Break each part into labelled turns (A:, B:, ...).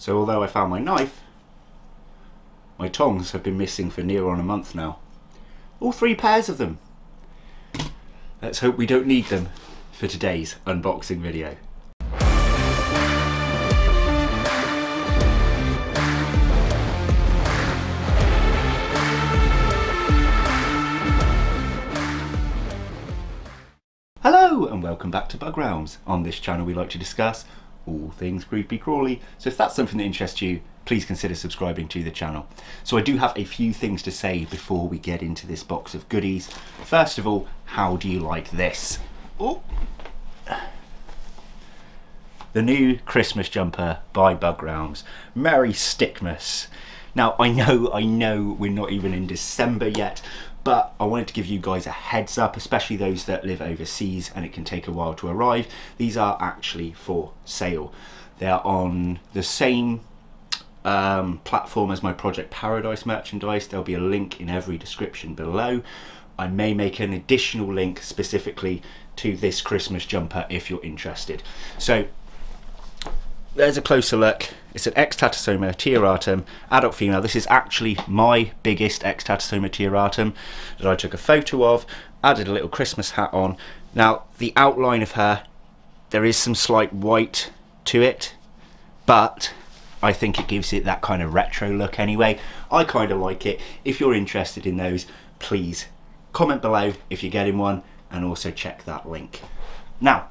A: So although I found my knife, my tongs have been missing for near on a month now. All three pairs of them. Let's hope we don't need them for today's unboxing video. Hello and welcome back to Bug Realms. On this channel we like to discuss all things creepy crawly. So if that's something that interests you, please consider subscribing to the channel. So I do have a few things to say before we get into this box of goodies. First of all, how do you like this? Oh. The new Christmas jumper by Bug Realms. Merry Stickmas. Now I know, I know we're not even in December yet, but I wanted to give you guys a heads up, especially those that live overseas and it can take a while to arrive. These are actually for sale. They're on the same um, platform as my Project Paradise merchandise. There'll be a link in every description below. I may make an additional link specifically to this Christmas jumper if you're interested. So there's a closer look. It's an Extatosoma tiaratum, adult female. This is actually my biggest Extatosoma tiaratum that I took a photo of, added a little Christmas hat on. Now, the outline of her, there is some slight white to it, but I think it gives it that kind of retro look anyway. I kind of like it. If you're interested in those, please comment below if you're getting one and also check that link. Now,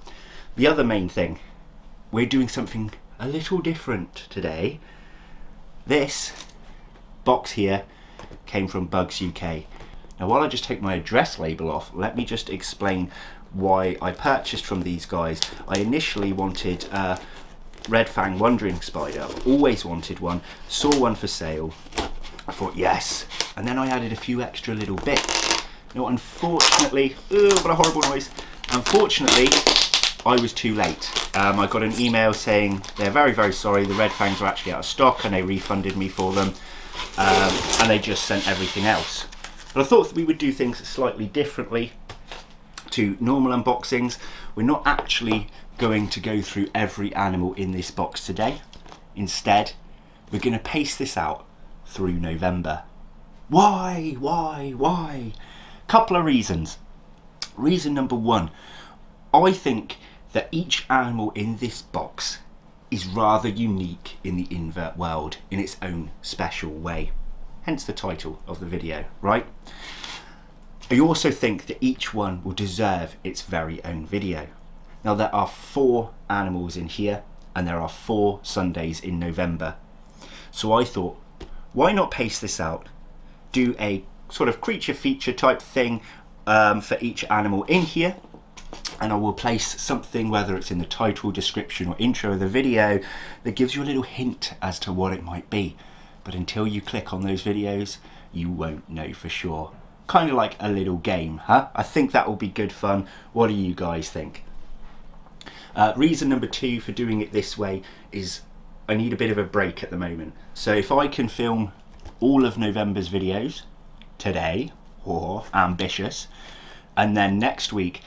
A: the other main thing, we're doing something a little different today. This box here came from Bugs UK. Now while I just take my address label off, let me just explain why I purchased from these guys. I initially wanted a Red Fang Wandering Spider, always wanted one, saw one for sale, I thought yes, and then I added a few extra little bits. Now unfortunately, oh what a horrible noise, unfortunately I was too late. Um, I got an email saying they're very, very sorry. The Red Fangs are actually out of stock and they refunded me for them. Um, and they just sent everything else. But I thought we would do things slightly differently to normal unboxings. We're not actually going to go through every animal in this box today. Instead, we're going to pace this out through November. Why? Why? Why? Couple of reasons. Reason number one, I think that each animal in this box is rather unique in the invert world in its own special way. Hence the title of the video, right? I also think that each one will deserve its very own video. Now there are four animals in here and there are four Sundays in November. So I thought, why not pace this out? Do a sort of creature feature type thing um, for each animal in here and I will place something, whether it's in the title, description or intro of the video, that gives you a little hint as to what it might be. But until you click on those videos, you won't know for sure. Kind of like a little game, huh? I think that will be good fun. What do you guys think? Uh, reason number two for doing it this way is I need a bit of a break at the moment. So if I can film all of November's videos today, or ambitious, and then next week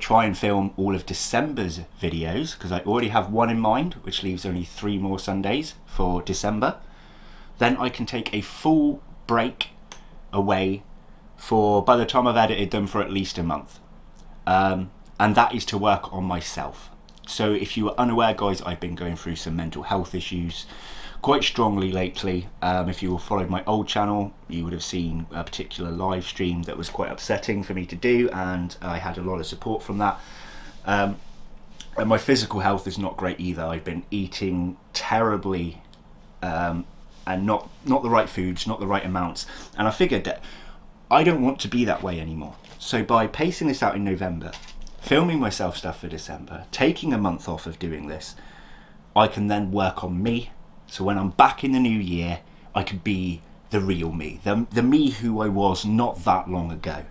A: try and film all of December's videos because I already have one in mind which leaves only three more Sundays for December. Then I can take a full break away for by the time I've edited them for at least a month. Um, and that is to work on myself. So if you are unaware guys I've been going through some mental health issues quite strongly lately. Um, if you followed my old channel, you would have seen a particular live stream that was quite upsetting for me to do, and I had a lot of support from that. Um, and my physical health is not great either. I've been eating terribly um, and not not the right foods, not the right amounts, and I figured that I don't want to be that way anymore. So by pacing this out in November, filming myself stuff for December, taking a month off of doing this, I can then work on me so when I'm back in the new year, I could be the real me, the, the me who I was not that long ago.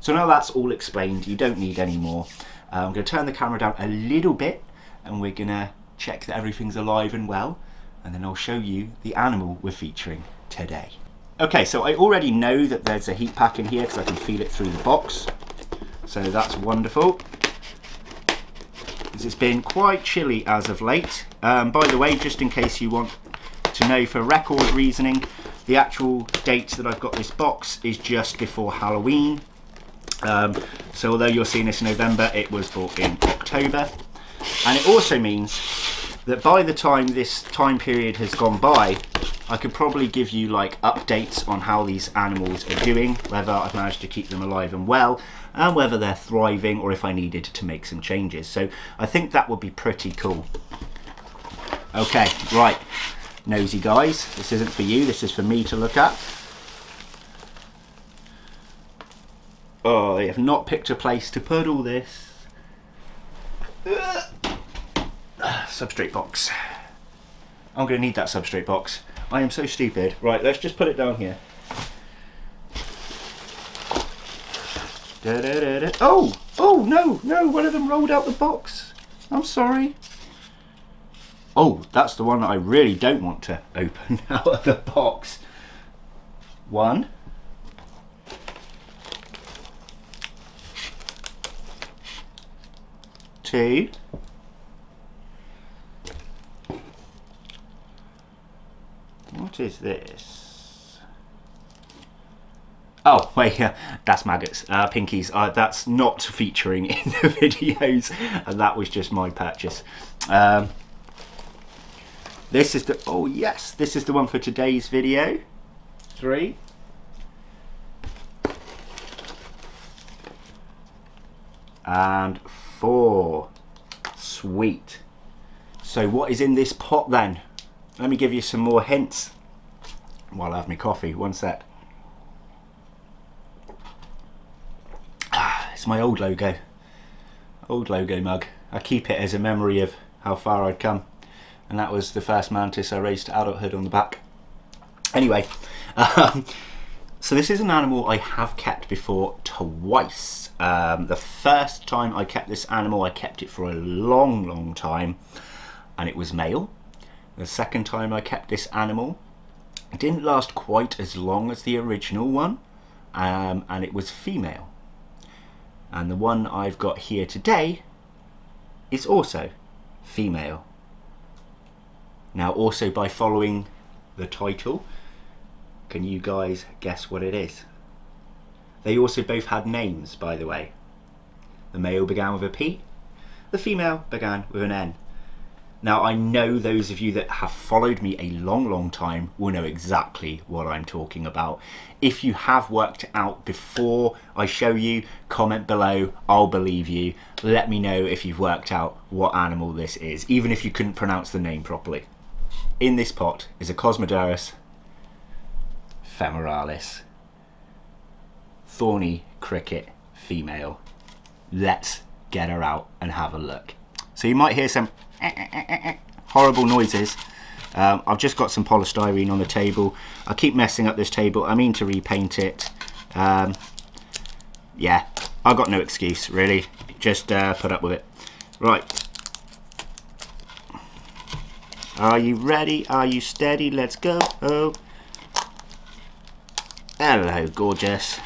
A: So now that's all explained, you don't need any more. Uh, I'm going to turn the camera down a little bit and we're going to check that everything's alive and well and then I'll show you the animal we're featuring today. Okay, so I already know that there's a heat pack in here because I can feel it through the box. So that's wonderful. Because it's been quite chilly as of late. Um, by the way, just in case you want to know for record reasoning, the actual date that I've got this box is just before Halloween. Um, so although you're seeing this in November, it was bought in October. And it also means that by the time this time period has gone by, I could probably give you like updates on how these animals are doing, whether I've managed to keep them alive and well, and whether they're thriving or if I needed to make some changes. So I think that would be pretty cool. Okay, right, nosy guys, this isn't for you, this is for me to look at. Oh, they have not picked a place to put all this. Substrate box. I'm going to need that substrate box. I am so stupid. Right, let's just put it down here. Da, da, da, oh! Oh, no, no, one of them rolled out the box. I'm sorry. Oh, that's the one that I really don't want to open out of the box. One. Two. What is this? Oh, wait, yeah, that's maggots. Uh, pinkies, uh, that's not featuring in the videos, and that was just my purchase. Um, this is the, oh yes, this is the one for today's video. Three. And four. Sweet. So what is in this pot then? Let me give you some more hints while I have my coffee. One sec. Ah, it's my old logo. Old logo mug. I keep it as a memory of how far I'd come. And that was the first mantis I raised to adulthood on the back. Anyway, um, so this is an animal I have kept before twice. Um, the first time I kept this animal, I kept it for a long, long time, and it was male. The second time I kept this animal, it didn't last quite as long as the original one, um, and it was female. And the one I've got here today is also female. Now also by following the title, can you guys guess what it is? They also both had names, by the way. The male began with a P, the female began with an N. Now I know those of you that have followed me a long, long time will know exactly what I'm talking about. If you have worked out before I show you, comment below, I'll believe you. Let me know if you've worked out what animal this is, even if you couldn't pronounce the name properly. In this pot is a Cosmoderus femoralis, thorny cricket female. Let's get her out and have a look. So you might hear some horrible noises. Um, I've just got some polystyrene on the table. I keep messing up this table. I mean to repaint it. Um, yeah, I've got no excuse really. Just uh, put up with it. Right. Are you ready? Are you steady? Let's go. Oh. Hello, gorgeous.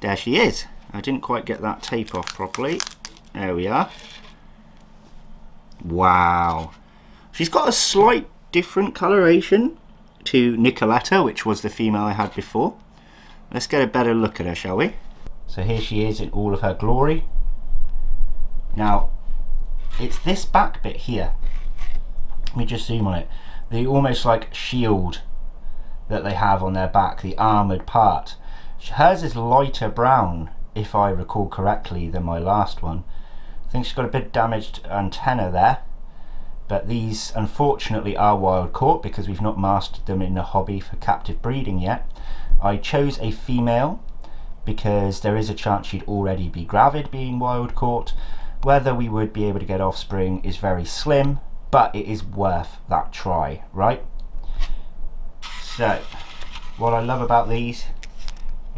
A: There she is. I didn't quite get that tape off properly. There we are. Wow. She's got a slight different coloration to Nicoletta, which was the female I had before. Let's get a better look at her, shall we? So here she is in all of her glory. Now, it's this back bit here. Let me just zoom on it. The almost like shield that they have on their back, the armoured part. Hers is lighter brown, if I recall correctly, than my last one. I think she's got a bit damaged antenna there but these unfortunately are wild caught because we've not mastered them in a hobby for captive breeding yet. I chose a female because there is a chance she'd already be gravid being wild caught. Whether we would be able to get offspring is very slim but it is worth that try right so what I love about these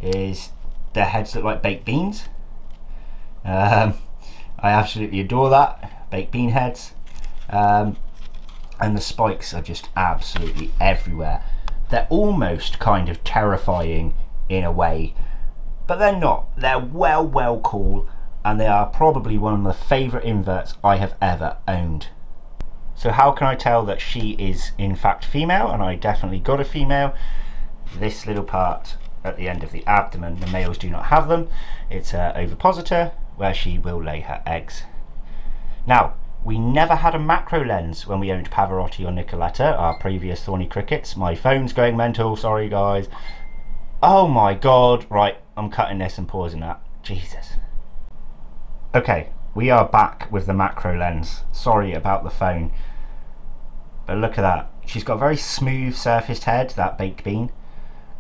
A: is their heads look like baked beans um, I absolutely adore that. Baked bean heads. Um, and the spikes are just absolutely everywhere. They're almost kind of terrifying in a way, but they're not. They're well, well cool. and they are probably one of the favourite inverts I have ever owned. So how can I tell that she is in fact female and I definitely got a female? This little part at the end of the abdomen, the males do not have them. It's her ovipositor where she will lay her eggs. Now, we never had a macro lens when we owned Pavarotti or Nicoletta, our previous Thorny Crickets. My phone's going mental, sorry guys. Oh my god, right, I'm cutting this and pausing that. Jesus. Okay, we are back with the macro lens. Sorry about the phone. But look at that. She's got a very smooth surfaced head, that baked bean.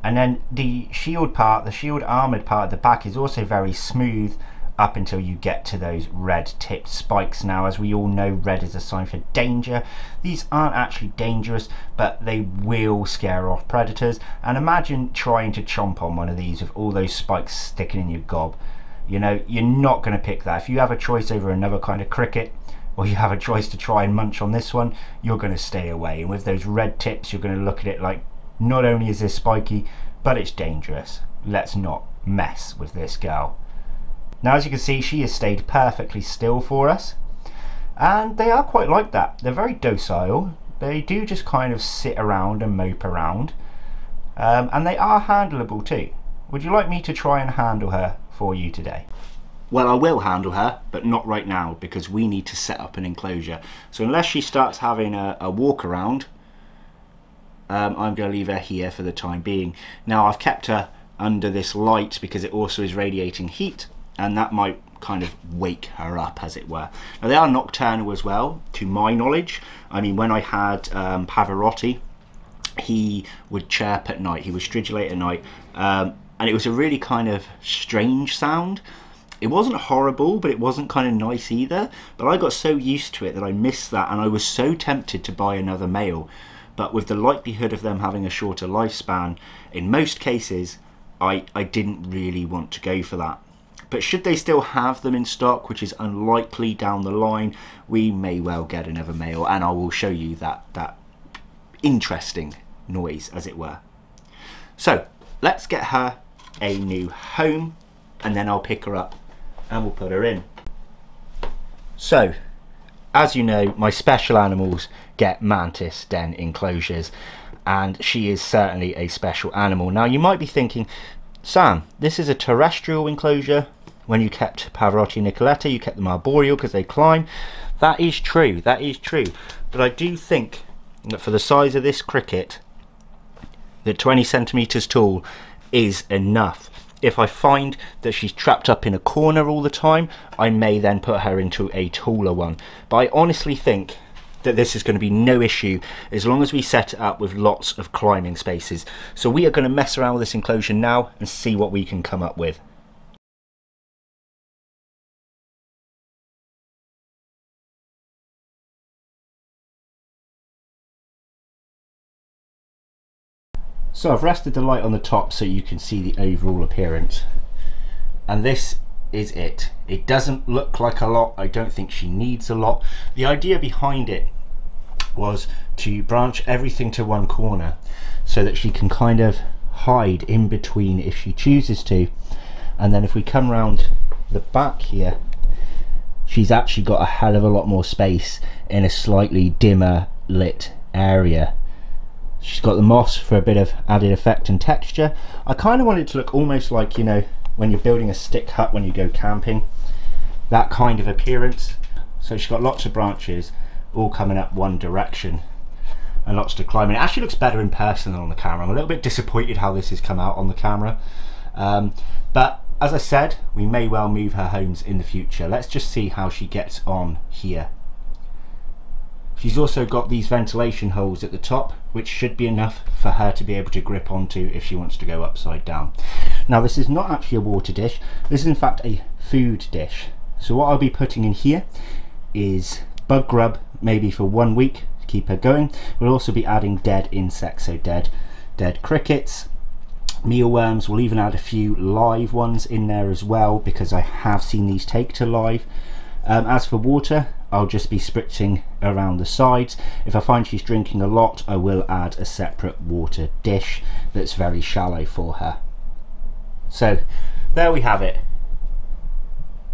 A: And then the shield part, the shield armoured part at the back is also very smooth up until you get to those red tipped spikes. Now, as we all know, red is a sign for danger. These aren't actually dangerous, but they will scare off predators. And imagine trying to chomp on one of these with all those spikes sticking in your gob. You know, you're not going to pick that. If you have a choice over another kind of cricket, or you have a choice to try and munch on this one, you're going to stay away. And with those red tips, you're going to look at it like, not only is this spiky, but it's dangerous. Let's not mess with this girl. Now as you can see she has stayed perfectly still for us and they are quite like that. They're very docile. They do just kind of sit around and mope around um, and they are handleable too. Would you like me to try and handle her for you today? Well, I will handle her, but not right now because we need to set up an enclosure. So unless she starts having a, a walk around, um, I'm going to leave her here for the time being. Now I've kept her under this light because it also is radiating heat and that might kind of wake her up as it were. Now they are nocturnal as well to my knowledge. I mean when I had um, Pavarotti he would chirp at night, he would stridulate at night um, and it was a really kind of strange sound. It wasn't horrible, but it wasn't kind of nice either. But I got so used to it that I missed that, and I was so tempted to buy another male. But with the likelihood of them having a shorter lifespan, in most cases, I, I didn't really want to go for that. But should they still have them in stock, which is unlikely down the line, we may well get another male, and I will show you that, that interesting noise, as it were. So, let's get her a new home, and then I'll pick her up and we'll put her in. So, as you know, my special animals get mantis den enclosures, and she is certainly a special animal. Now, you might be thinking, Sam, this is a terrestrial enclosure, when you kept Pavarotti Nicoletta, you kept them arboreal because they climb. That is true, that is true. But I do think that for the size of this cricket, that 20 centimetres tall is enough. If I find that she's trapped up in a corner all the time, I may then put her into a taller one. But I honestly think that this is going to be no issue as long as we set it up with lots of climbing spaces. So we are going to mess around with this enclosure now and see what we can come up with. So I've rested the light on the top so you can see the overall appearance. And this is it. It doesn't look like a lot. I don't think she needs a lot. The idea behind it was to branch everything to one corner so that she can kind of hide in between if she chooses to. And then if we come round the back here, she's actually got a hell of a lot more space in a slightly dimmer lit area She's got the moss for a bit of added effect and texture. I kind of want it to look almost like, you know, when you're building a stick hut when you go camping. That kind of appearance. So she's got lots of branches all coming up one direction and lots to climb. And it actually looks better in person than on the camera. I'm a little bit disappointed how this has come out on the camera. Um, but as I said, we may well move her homes in the future. Let's just see how she gets on here. She's also got these ventilation holes at the top, which should be enough for her to be able to grip onto if she wants to go upside down. Now this is not actually a water dish, this is in fact a food dish. So what I'll be putting in here is bug grub, maybe for one week to keep her going. We'll also be adding dead insects, so dead, dead crickets, mealworms, we'll even add a few live ones in there as well because I have seen these take to live. Um, as for water, I'll just be spritzing around the sides. If I find she's drinking a lot, I will add a separate water dish that's very shallow for her. So there we have it.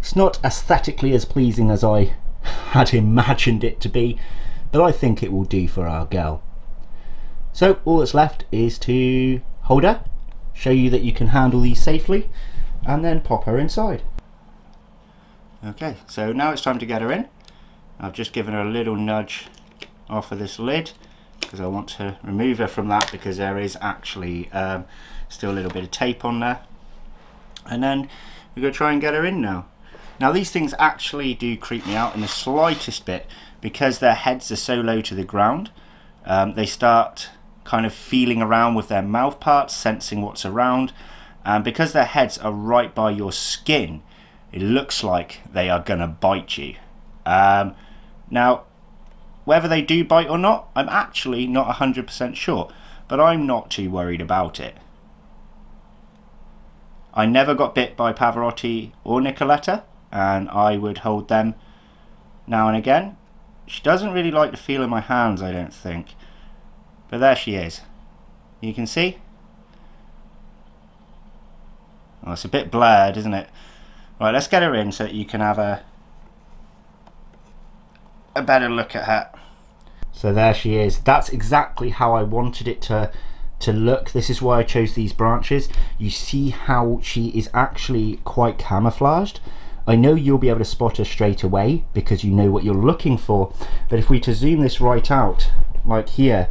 A: It's not aesthetically as pleasing as I had imagined it to be, but I think it will do for our girl. So all that's left is to hold her, show you that you can handle these safely, and then pop her inside. Okay, so now it's time to get her in. I've just given her a little nudge off of this lid because I want to remove her from that because there is actually um, still a little bit of tape on there. And then we're going to try and get her in now. Now these things actually do creep me out in the slightest bit because their heads are so low to the ground. Um, they start kind of feeling around with their mouth parts, sensing what's around. And because their heads are right by your skin, it looks like they are going to bite you. Um, now, whether they do bite or not, I'm actually not 100% sure, but I'm not too worried about it. I never got bit by Pavarotti or Nicoletta, and I would hold them now and again. She doesn't really like the feel of my hands, I don't think. But there she is. You can see? Oh, it's a bit blurred, isn't it? Right, let's get her in so that you can have a a better look at her. So there she is. That's exactly how I wanted it to to look. This is why I chose these branches. You see how she is actually quite camouflaged. I know you'll be able to spot her straight away because you know what you're looking for. But if we to zoom this right out, like here,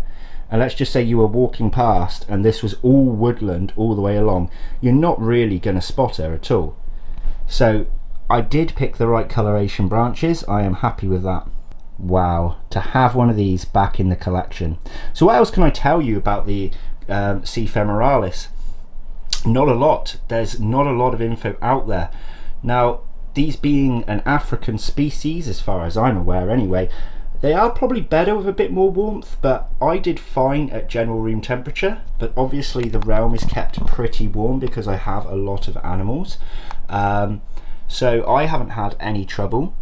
A: and let's just say you were walking past and this was all woodland all the way along, you're not really going to spot her at all. So I did pick the right coloration branches. I am happy with that. Wow, to have one of these back in the collection. So what else can I tell you about the um, C. femoralis? Not a lot. There's not a lot of info out there. Now, these being an African species, as far as I'm aware anyway, they are probably better with a bit more warmth, but I did fine at general room temperature. But obviously the realm is kept pretty warm because I have a lot of animals. Um, so I haven't had any trouble.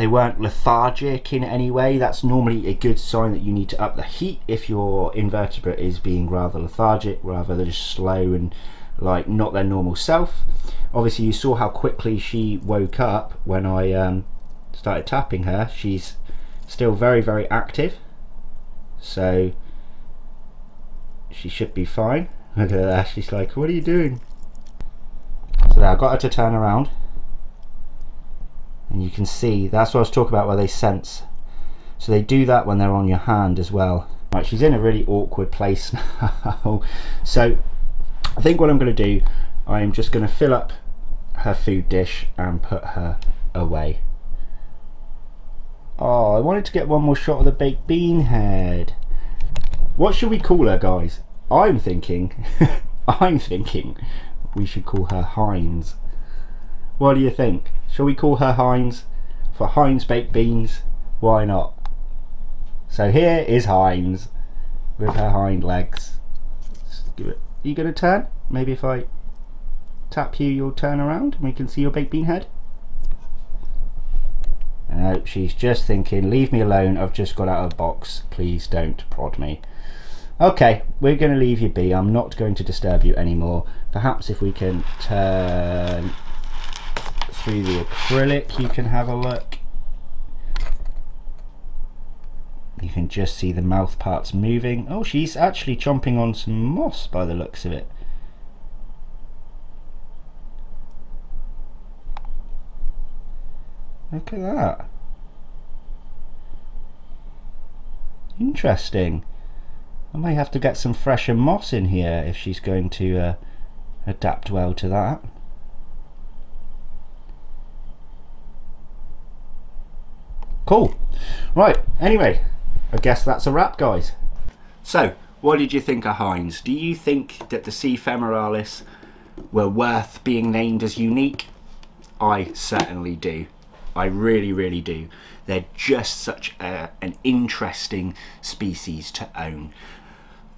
A: They weren't lethargic in any way. That's normally a good sign that you need to up the heat if your invertebrate is being rather lethargic, rather than just slow and like not their normal self. Obviously you saw how quickly she woke up when I um, started tapping her. She's still very, very active. So she should be fine. Look at that, she's like, what are you doing? So there, I got her to turn around and you can see. That's what I was talking about where they sense. So they do that when they're on your hand as well. Right she's in a really awkward place now. So I think what I'm going to do I'm just going to fill up her food dish and put her away. Oh I wanted to get one more shot of the baked bean head. What should we call her guys? I'm thinking I'm thinking we should call her Heinz. What do you think? Shall we call her Heinz? For Heinz baked beans? Why not? So here is Heinz with her hind legs. Give it. Are you going to turn? Maybe if I tap you, you'll turn around and we can see your baked bean head. No, she's just thinking, leave me alone, I've just got out of a box, please don't prod me. Okay, we're going to leave you be, I'm not going to disturb you anymore. Perhaps if we can turn through the acrylic you can have a look. You can just see the mouth parts moving. Oh she's actually chomping on some moss by the looks of it. Look at that. Interesting. I may have to get some fresher moss in here if she's going to uh, adapt well to that Cool. Right, anyway, I guess that's a wrap, guys. So, what did you think of Heinz? Do you think that the C. femoralis were worth being named as unique? I certainly do. I really, really do. They're just such a, an interesting species to own.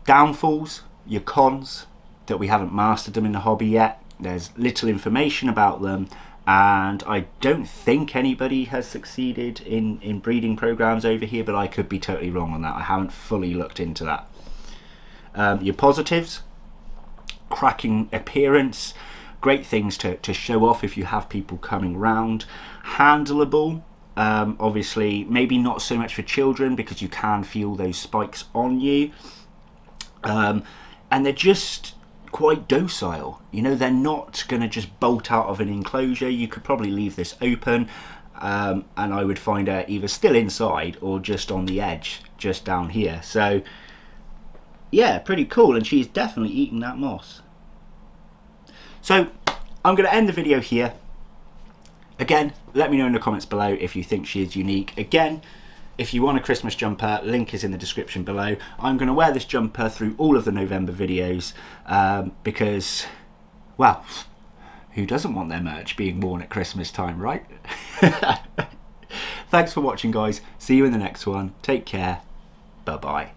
A: Downfalls, your cons, that we haven't mastered them in the hobby yet. There's little information about them and I don't think anybody has succeeded in, in breeding programs over here, but I could be totally wrong on that. I haven't fully looked into that. Um, your positives, cracking appearance, great things to, to show off if you have people coming round. Handleable, um, obviously, maybe not so much for children because you can feel those spikes on you. Um, and they're just quite docile. You know, they're not going to just bolt out of an enclosure. You could probably leave this open um, and I would find her either still inside or just on the edge, just down here. So, yeah, pretty cool. And she's definitely eating that moss. So, I'm going to end the video here. Again, let me know in the comments below if you think she is unique. Again, if you want a Christmas jumper, link is in the description below. I'm going to wear this jumper through all of the November videos um, because, well, who doesn't want their merch being worn at Christmas time, right? Thanks for watching, guys. See you in the next one. Take care. Bye-bye.